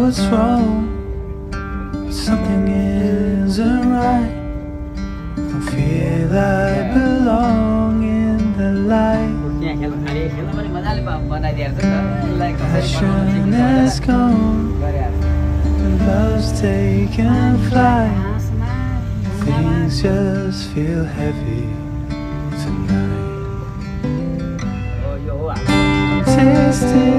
what's wrong, something isn't right. Don't feel I belong in the light. The Passion has gone, and love's taken flight. Things just feel heavy tonight. Tasting